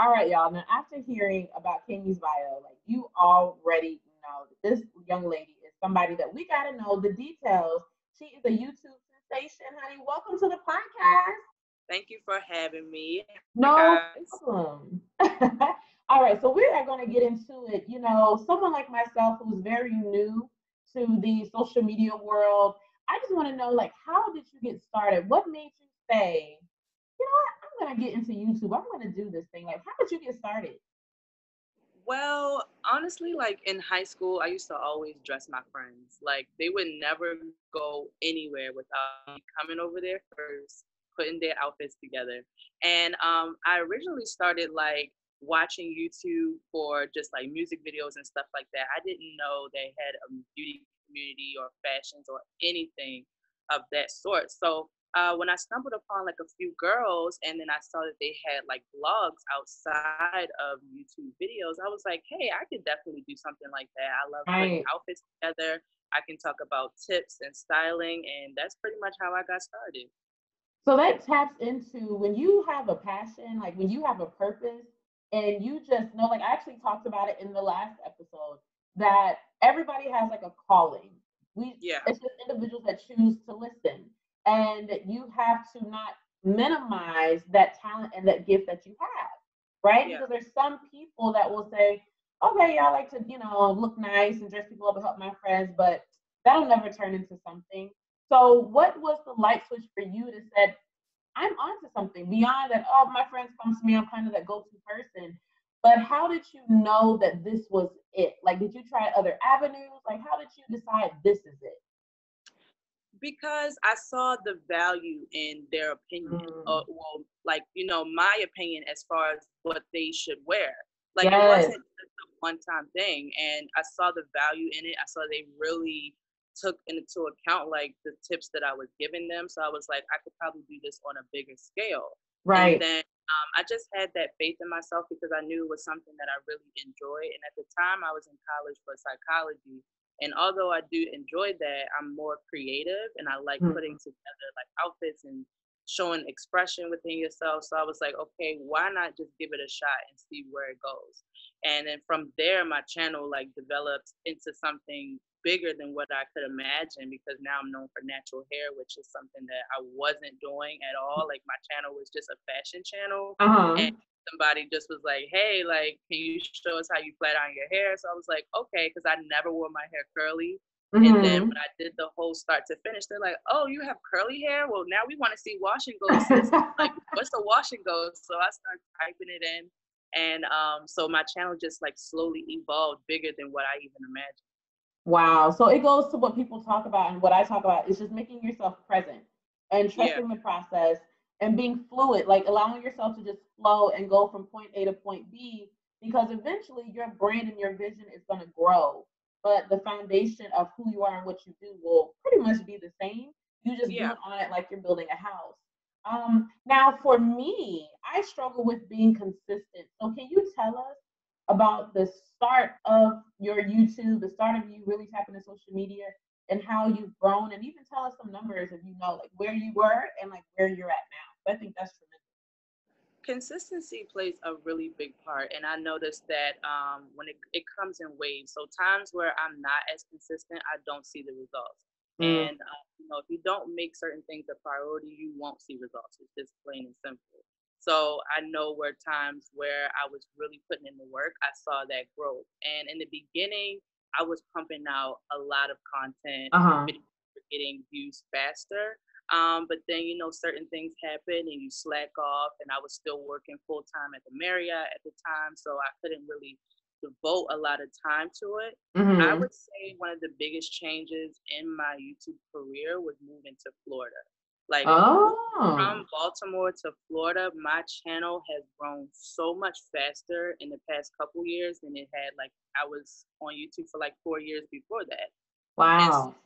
All right, y'all. Now, after hearing about Kami's bio, like you already know that this young lady is somebody that we got to know the details. She is a YouTube sensation, honey. Welcome to the podcast. Thank you for having me. No problem. All right, so we are going to get into it. You know, someone like myself who's very new to the social media world, I just want to know, like, how did you get started? What made you say, you know what, To get into YouTube. I'm to do this thing. Like, how did you get started? Well, honestly, like in high school, I used to always dress my friends. Like they would never go anywhere without me coming over there first, putting their outfits together. And um, I originally started like watching YouTube for just like music videos and stuff like that. I didn't know they had a beauty community or fashions or anything of that sort. So uh, when I stumbled upon like a few girls and then I saw that they had like blogs outside of YouTube videos, I was like, hey, I could definitely do something like that. I love putting right. outfits together. I can talk about tips and styling, and that's pretty much how I got started. So that taps into when you have a passion, like when you have a purpose, and you just know, like I actually talked about it in the last episode, that everybody has like a calling. We yeah. it's just individuals that choose to listen and you have to not minimize that talent and that gift that you have, right? Yeah. Because there's some people that will say, okay, I like to, you know, look nice and dress people up and help my friends, but that'll never turn into something. So, what was the light switch for you to said, I'm onto something beyond that? Oh, my friends come to me, I'm kind of that go-to person. But how did you know that this was it? Like, did you try other avenues? Like, how did you decide this is it? Because I saw the value in their opinion. Mm. Uh, well, like you know, my opinion as far as what they should wear. Like yes. it wasn't just a one-time thing, and I saw the value in it. I saw they really took into account like the tips that I was giving them. So I was like, I could probably do this on a bigger scale. Right. And then um, I just had that faith in myself because I knew it was something that I really enjoyed. And at the time, I was in college for psychology. And although I do enjoy that, I'm more creative and I like mm-hmm. putting together like outfits and showing expression within yourself. So I was like, okay, why not just give it a shot and see where it goes? And then from there, my channel like developed into something bigger than what I could imagine because now I'm known for natural hair, which is something that I wasn't doing at all. Like my channel was just a fashion channel. Uh-huh. And somebody just was like, hey, like, can you show us how you flat iron your hair? So I was like, okay, because I never wore my hair curly. Mm-hmm. And then mm-hmm. when I did the whole start to finish, they're like, oh, you have curly hair? Well, now we want to see wash and go. like, what's the wash and go? So I started typing it in. And um, so my channel just like slowly evolved bigger than what I even imagined. Wow. So it goes to what people talk about and what I talk about is just making yourself present and trusting yeah. the process and being fluid, like allowing yourself to just flow and go from point A to point B, because eventually your brand and your vision is going to grow. But the foundation of who you are and what you do will pretty much be the same. You just yeah. build on it like you're building a house. Um, now, for me, I struggle with being consistent. So, can you tell us about the start of your YouTube, the start of you really tapping into social media, and how you've grown, and even tell us some numbers if you know, like where you were and like where you're at now? I think that's tremendous. Consistency plays a really big part, and I noticed that um, when it, it comes in waves. So times where I'm not as consistent, I don't see the results. Mm. And uh, you know, if you don't make certain things a priority, you won't see results. It's just plain and simple. So I know where times where I was really putting in the work, I saw that growth. And in the beginning, I was pumping out a lot of content, uh-huh. getting views faster. Um, but then, you know, certain things happen and you slack off. And I was still working full time at the Marriott at the time. So I couldn't really devote a lot of time to it. Mm-hmm. I would say one of the biggest changes in my YouTube career was moving to Florida. Like oh. from Baltimore to Florida, my channel has grown so much faster in the past couple years than it had like I was on YouTube for like four years before that. Wow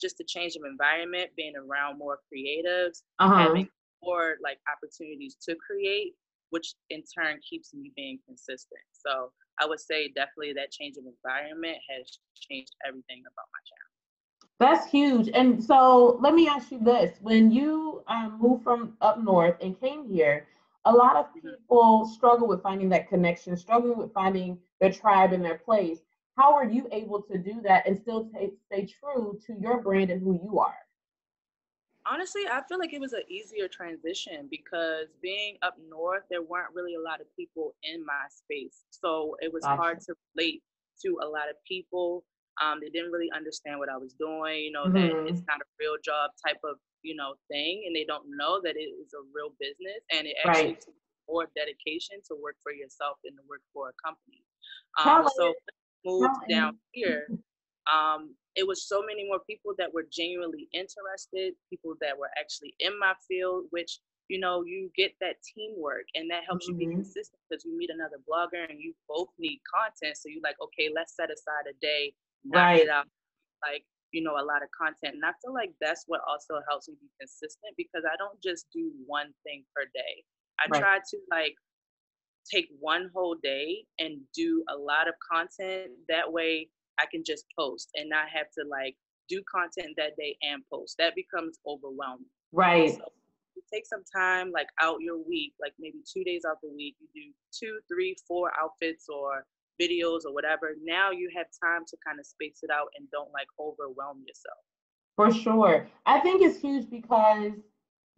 just a change of environment, being around more creatives, uh-huh. having more like opportunities to create, which in turn keeps me being consistent. So I would say definitely that change of environment has changed everything about my channel. That's huge. And so let me ask you this: When you um, moved from up north and came here, a lot of mm-hmm. people struggle with finding that connection, struggling with finding their tribe and their place. How are you able to do that and still t- stay true to your brand and who you are? Honestly, I feel like it was an easier transition because being up north, there weren't really a lot of people in my space. So it was hard to relate to a lot of people. Um, they didn't really understand what I was doing, you know, mm-hmm. that it's not a real job type of, you know, thing. And they don't know that it is a real business and it actually right. more dedication to work for yourself than to work for a company. Um, so moved down here, um, it was so many more people that were genuinely interested, people that were actually in my field, which you know you get that teamwork and that helps mm-hmm. you be mm-hmm. consistent because you meet another blogger and you both need content so you're like okay let's set aside a day right out like you know a lot of content and i feel like that's what also helps me be consistent because i don't just do one thing per day i right. try to like take one whole day and do a lot of content that way i can just post and not have to like do content that day and post that becomes overwhelming right so take some time like out your week, like maybe two days out the week, you do two, three, four outfits or videos or whatever. Now you have time to kind of space it out and don't like overwhelm yourself. For sure. I think it's huge because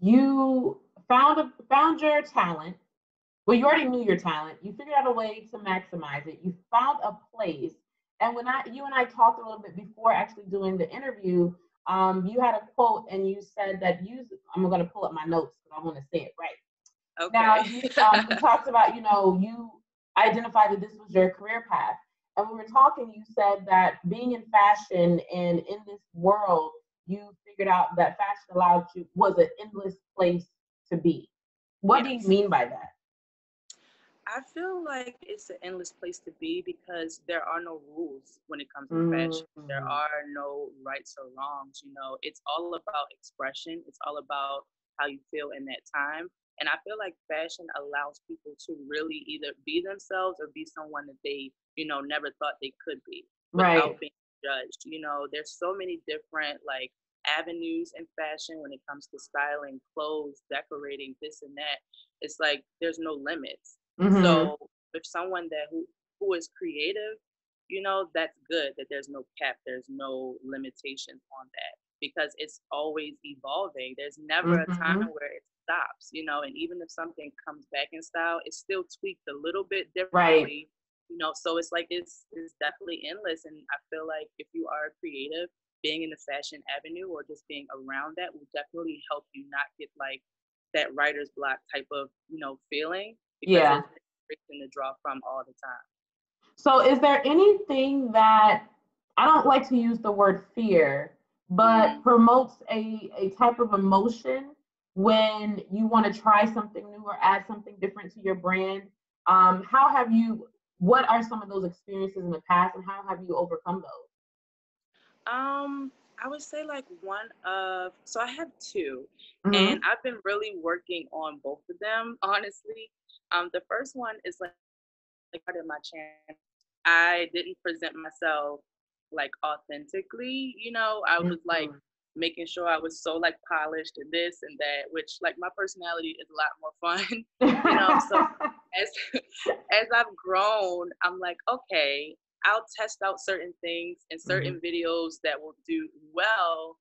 you found a, found your talent. Well, you already knew your talent. You figured out a way to maximize it. You found a place. And when I you and I talked a little bit before actually doing the interview, um, you had a quote and you said that you, I'm going to pull up my notes because I want to say it right. Okay. Now, you, um, we talked about, you know, you identified that this was your career path. And when we were talking, you said that being in fashion and in this world, you figured out that fashion allowed you was an endless place to be. What yes. do you mean by that? I feel like it's an endless place to be because there are no rules when it comes to mm-hmm. fashion. There mm. are no rights or wrongs. You know, it's all about expression. It's all about how you feel in that time. And I feel like fashion allows people to really either be themselves or be someone that they, you know, never thought they could be without right. being judged. You know, there's so many different like avenues in fashion when it comes to styling, clothes, decorating, this and that. It's like there's no limits. Mm-hmm. So if someone that who who is creative, you know, that's good that there's no cap, there's no limitations on that because it's always evolving. There's never mm-hmm. a time mm-hmm. where it stops, you know, and even if something comes back in style, it's still tweaked a little bit differently. Right. You know, so it's like it's it's definitely endless. And I feel like if you are creative, being in the fashion avenue or just being around that will definitely help you not get like that writer's block type of, you know, feeling yeah. to draw from all the time. So, is there anything that I don't like to use the word fear, but mm-hmm. promotes a, a type of emotion when you want to try something new or add something different to your brand? Um, how have you, what are some of those experiences in the past and how have you overcome those? Um, I would say like one of so I have 2 mm-hmm. and I've been really working on both of them honestly. Um, the first one is like, like part of my channel. I didn't present myself like authentically, you know. I was like making sure I was so like polished and this and that, which like my personality is a lot more fun, you know. so as as I've grown, I'm like, okay, I'll test out certain things and certain mm-hmm. videos that will do well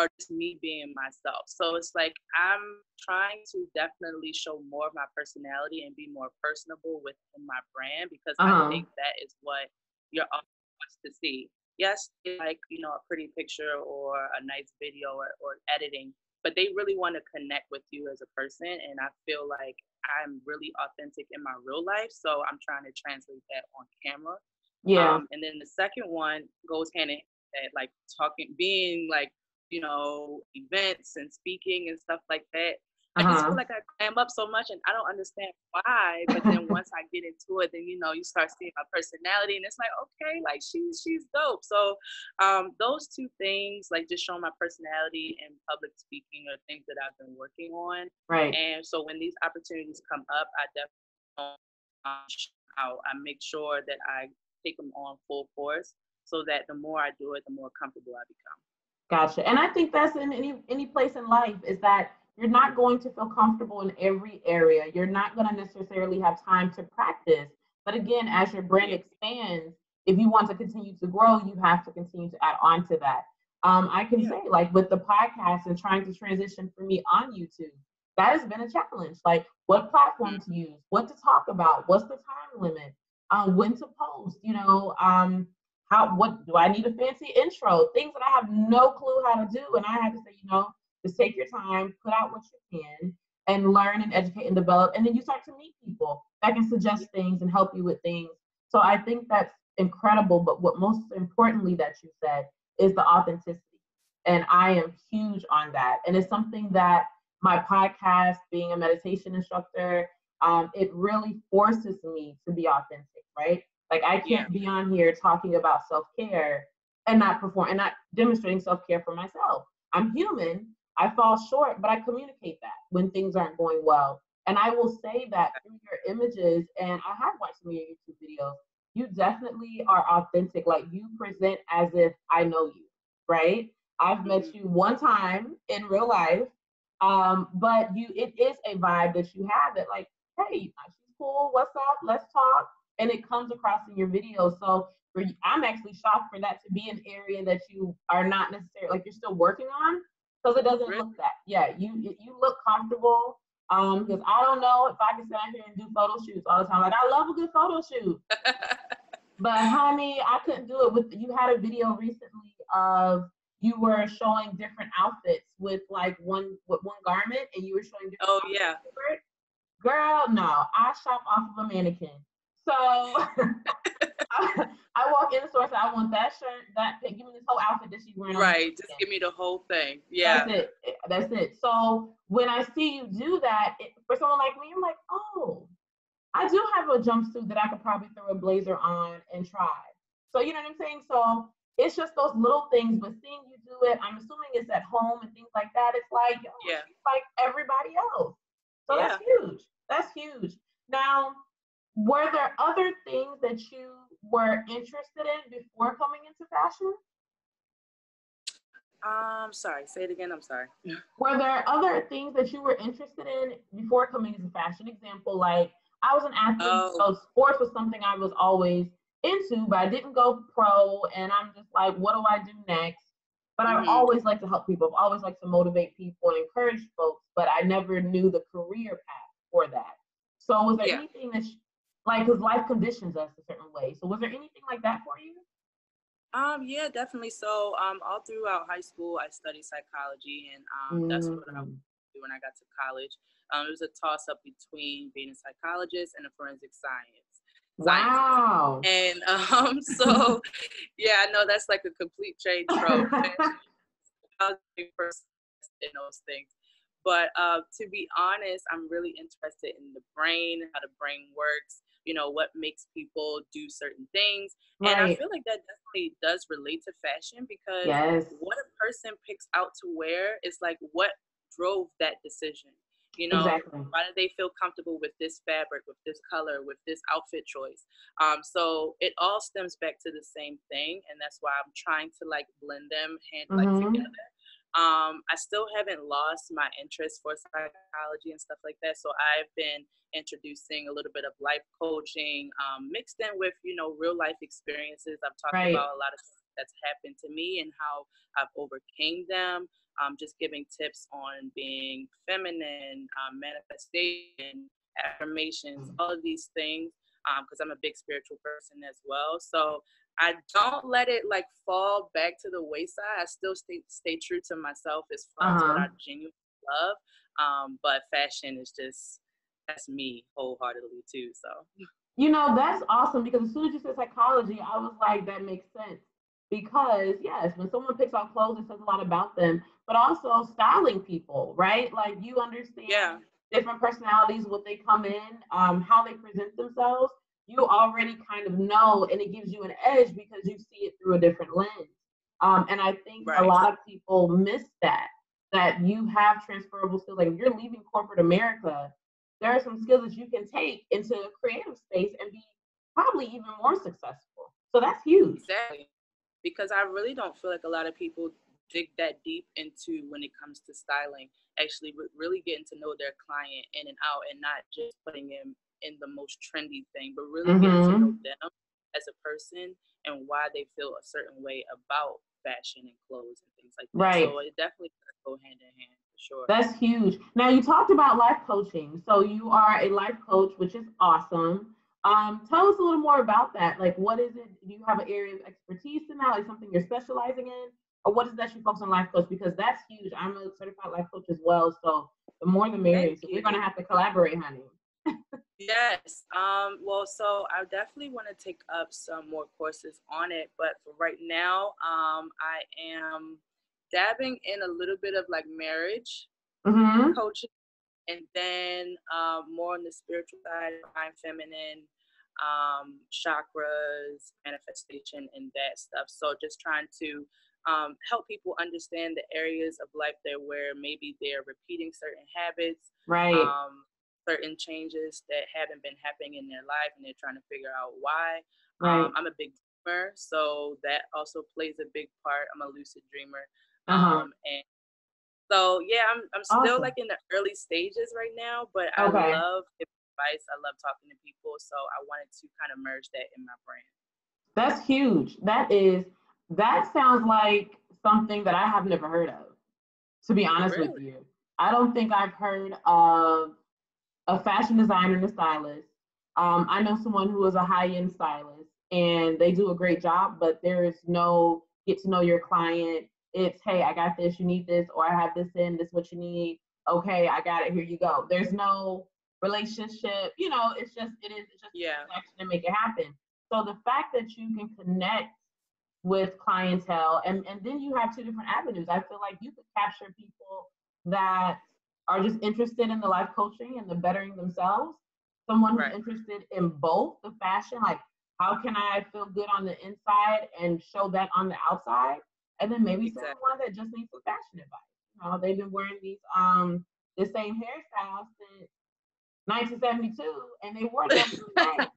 or just me being myself. So it's like I'm trying to definitely show more of my personality and be more personable within my brand because uh-huh. I think that is what your audience wants to see. Yes, like you know a pretty picture or a nice video or, or editing, but they really want to connect with you as a person. And I feel like I'm really authentic in my real life, so I'm trying to translate that on camera. Yeah. Um, and then the second one goes hand in hand, like talking, being like you know, events and speaking and stuff like that. I uh-huh. just feel like I clam up so much and I don't understand why. But then once I get into it, then you know, you start seeing my personality and it's like, okay, like she's she's dope. So um those two things, like just showing my personality and public speaking are things that I've been working on. Right. And so when these opportunities come up, I definitely um, I make sure that I take them on full force so that the more I do it, the more comfortable I become. Gotcha. And I think that's in any any place in life is that you're not going to feel comfortable in every area. You're not going to necessarily have time to practice. But again, as your brand expands, if you want to continue to grow, you have to continue to add on to that. Um, I can yeah. say, like with the podcast and trying to transition for me on YouTube, that has been a challenge. Like, what platform mm-hmm. to use, what to talk about, what's the time limit, um, when to post, you know, um, how, what do I need a fancy intro, things that I have no clue how to do. And I had to say, you know, just take your time, put out what you can, and learn and educate and develop. And then you start to meet people that can suggest things and help you with things. So I think that's incredible. But what most importantly that you said is the authenticity. And I am huge on that. And it's something that my podcast, being a meditation instructor, um, it really forces me to be authentic, right? Like I can't be on here talking about self care and not perform and not demonstrating self care for myself. I'm human. I fall short, but I communicate that when things aren't going well. And I will say that through your images, and I have watched some of your YouTube videos, you definitely are authentic. Like you present as if I know you, right? I've met mm-hmm. you one time in real life, um, but you it is a vibe that you have that like, hey, she's cool. What's up? Let's talk. And it comes across in your videos. So for I'm actually shocked for that to be an area that you are not necessarily like you're still working on because it doesn't really? look that. Yeah, you you look comfortable. Um, because I don't know if I can sit out here and do photo shoots all the time. Like I love a good photo shoot. but honey, I couldn't do it with you had a video recently of you were showing different outfits with like one with one garment and you were showing different Oh yeah. Girl, no, I shop off of a mannequin. So I, I, walk in the store, so I want that shirt, that give me this whole outfit that she's wearing. Right, just give me the whole thing. Yeah, that's it. Eh, that's it. So when I see you do that, it, for someone like me, I'm like, oh, I do have a jumpsuit that I could probably throw a blazer on and try. So you know what I'm saying? So it's just those little things, but seeing you do it, I'm assuming it's at home and things like that. It's like, yo, yeah. like everybody else. So yeah. that's huge. That's huge. Now, were there other things that you were interested in before coming into fashion? Um, sorry, say it again. I'm sorry. Were there other things that you were interested in before coming into fashion? Example, like I was an athlete, oh. so sports was something I was always into, but I didn't go pro, and I'm just like, what do I do next? But mm-hmm. I always like to help people. I've always like to motivate people and encourage folks, but I never knew the career path for that. So was there yeah. anything that like because life conditions us a certain way. So was there anything like that for you? Um, yeah, definitely. So um, all throughout high school, I studied psychology, and um, mm. that's what I mm. when I got to college. Um, it was a toss up between being a psychologist and a forensic science. Wow. And um, so, yeah, I know that's like a complete change from in those things. But uh, to be honest, I'm really interested in the brain, how the brain works, you know, what makes people do certain things. Right. And I feel like that definitely does relate to fashion because yes. what a person picks out to wear is like what drove that decision. You know, exactly. why do they feel comfortable with this fabric, with this color, with this outfit choice? Um, so it all stems back to the same thing, and that's why I'm trying to like blend them hand like mm-hmm. together. Um, I still haven't lost my interest for psychology and stuff like that. So I've been introducing a little bit of life coaching um, mixed in with, you know, real life experiences. I've talked right. about a lot of stuff that's happened to me and how I've overcame them. Um, just giving tips on being feminine, um, manifestation, affirmations, mm. all of these things because um, I'm a big spiritual person as well. So I don't let it like fall back to the wayside. I still stay stay true to myself as far as what uh-huh. I genuinely love. Um, but fashion is just that's me wholeheartedly too. So you know that's awesome because as soon as you said psychology, I was like that makes sense because yes, when someone picks out clothes, it says a lot about them, but also styling people, right? Like you understand yeah. different personalities, what they come in, um, how they present themselves you already kind of know and it gives you an edge because you see it through a different lens. Um, and I think right. a lot of people miss that, that you have transferable skills. Like if you're leaving corporate America, there are some skills that you can take into a creative space and be probably even more successful. So that's huge. Exactly. Because I really don't feel like a lot of people dig that deep into when it comes to styling actually really getting to know their client in and out and not just putting them in the most trendy thing but really mm-hmm. getting to know mm-hmm. them as a person and why they feel a certain way about fashion and clothes and things like that right so it definitely go hand in hand for Sure. That's huge. Now you talked about life coaching. So you are a life coach, which is awesome. Um, tell us a little more about that. Like, what is it? Do you have an area of expertise in that, like something you're specializing in, or what is that you focus on life coach? Because that's huge. I'm a certified life coach as well. So the more the merrier. So we're gonna have to collaborate, honey. Yes. Um, well, so I definitely want to take up some more courses on it, but for right now, um, I am dabbing in a little bit of like marriage mm-hmm. coaching, and then um, more on the spiritual side, I'm feminine, um, chakras, manifestation, and that stuff. So just trying to um, help people understand the areas of life that where maybe they're repeating certain habits, right? Um, certain changes that haven't been happening in their life, and they're trying to figure out why. Right. Um, I'm a big dreamer, so that also plays a big part. I'm a lucid dreamer. Uh-huh. Um, and so yeah, I'm I'm still awesome. like in the early stages right now, but I okay. love advice. I love talking to people, so I wanted to kind of merge that in my brand. That's huge. That is that sounds like something that I have never heard of. To be honest really? with you, I don't think I've heard of a fashion designer and a stylist. Um, I know someone who is a high-end stylist, and they do a great job, but there is no get to know your client. It's hey i got this you need this or i have this in this what you need. Okay i got it here you go. There's no relationship you know it's just it is it's just yeah. to make it happen. So the fact that you can connect with clientele and and then you have two different avenues. I feel like you could capture people that are just interested in the life coaching and the bettering themselves someone who's right. interested in both the fashion like how can i feel good on the inside and show that on the outside and then maybe exactly. someone that just needs some fashion advice. You know, they've been wearing these um the same hairstyles since 1972, and they wore them.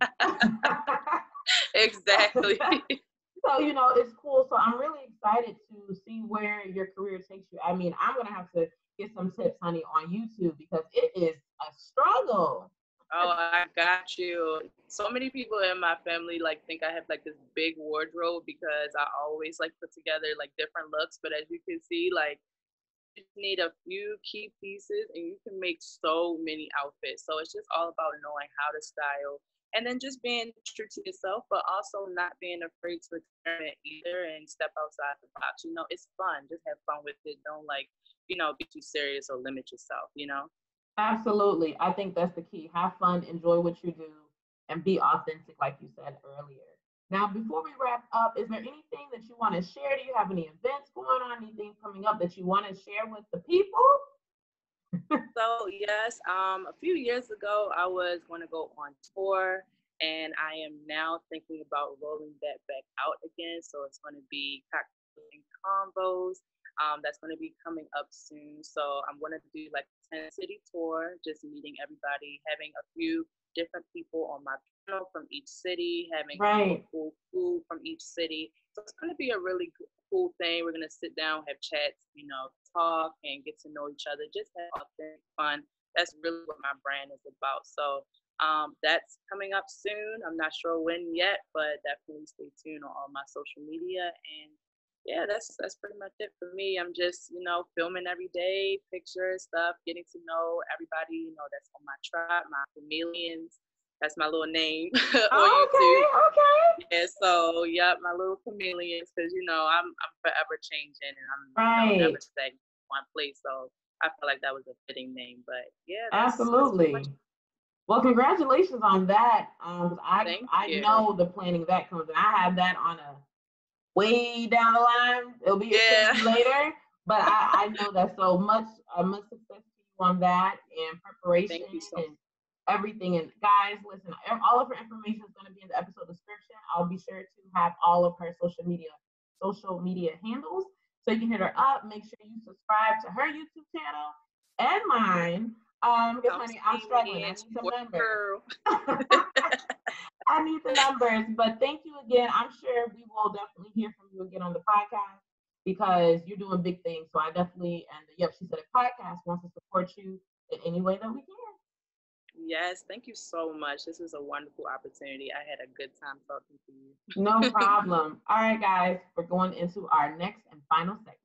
exactly. so you know, it's cool. So I'm really excited to see where your career takes you. I mean, I'm gonna have to get some tips, honey, on YouTube because it is a struggle. Oh, I got you. So many people in my family like think I have like this big wardrobe because I always like put together like different looks. But as you can see, like you need a few key pieces and you can make so many outfits. So it's just all about knowing how to style and then just being true to yourself, but also not being afraid to experiment either and step outside the box. You know, it's fun. Just have fun with it. Don't like, you know, be too serious or limit yourself, you know? Absolutely. I think that's the key. Have fun, enjoy what you do, and be authentic, like you said earlier. Now, before we wrap up, is there anything that you want to share? Do you have any events going on, anything coming up that you want to share with the people? so yes, um, a few years ago, I was going to go on tour, and I am now thinking about rolling that back out again. So it's going to be cocktails and combos um, that's going to be coming up soon. So I'm going to do like a 10 city tour, just meeting everybody, having a few different people on my panel from each city, having right. cool food from each city. So it's going to be a really cool thing. We're going to sit down, have chats, you know, talk and get to know each other, just have fun. That's really what my brand is about. So um, that's coming up soon. I'm not sure when yet, but definitely stay tuned on all my social media and yeah, that's that's pretty much it for me. I'm just, you know, filming every day, pictures, stuff, getting to know everybody, you know, that's on my tribe, my chameleons. That's my little name on oh, YouTube. Okay, Yeah, so yep, my little chameleons, because you know I'm I'm forever changing and I'm right. you know, never staying one place. So I feel like that was a fitting name. But yeah, that's, absolutely. That's well, congratulations on that. Um, I Thank I you. know the planning that comes, and I have that on a way down the line. It'll be yeah. later, but I, I know that so much. Uh, much success to you on that and preparation so and everything. And guys, listen, all of her information is going to be in the episode description. I'll be sure to have all of her social media social media handles so you can hit her up. Make sure you subscribe to her YouTube channel and mine. Um, because honey, I'm struggling. I need some numbers. I need the numbers. But thank you again. I'm sure we will definitely hear from you again on the podcast. because you're doing big things. So I definitely, and Yup, She Said It podcast wants to support you in any way that we can. Yes, thank you so much. This was a wonderful opportunity. I had a good time talking to you. no problem. All right, guys, we're going into our next and final segment.